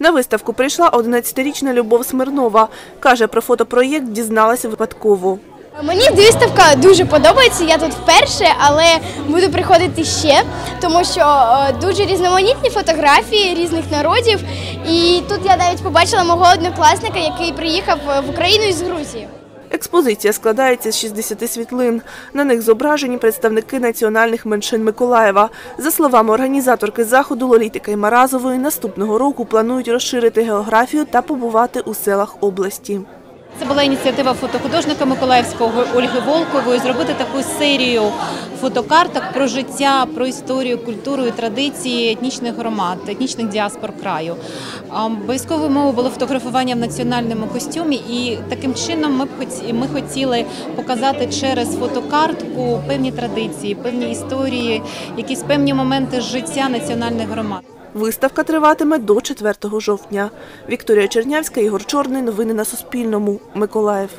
На виставку прийшла 11-річна Любов Смирнова. Каже, про фотопроєкт дізналася випадково. Мені виставка дуже подобається. Я тут вперше, але буду приходити ще, тому що е, дуже різноманітні фотографії різних народів. І тут я навіть побачила мого однокласника, який приїхав в Україну із Грузії. Експозиція складається з 60 світлин. На них зображені представники національних меншин Миколаєва. За словами організаторки заходу Лоліти Каймаразової, наступного року планують розширити географію та побувати у селах області. Це була ініціатива фотохудожника Миколаївського Ольги Волкової зробити таку серію фотокарток про життя, про історію, культуру і традиції етнічних громад, етнічних діаспор краю. Обов'язковою мовою було фотографування в національному костюмі, і таким чином ми ми хотіли показати через фотокартку певні традиції, певні історії, якісь певні моменти життя національних громад. Виставка триватиме до 4 жовтня. Вікторія Чернявська, Ігор Чорний. Новини на Суспільному. Миколаїв.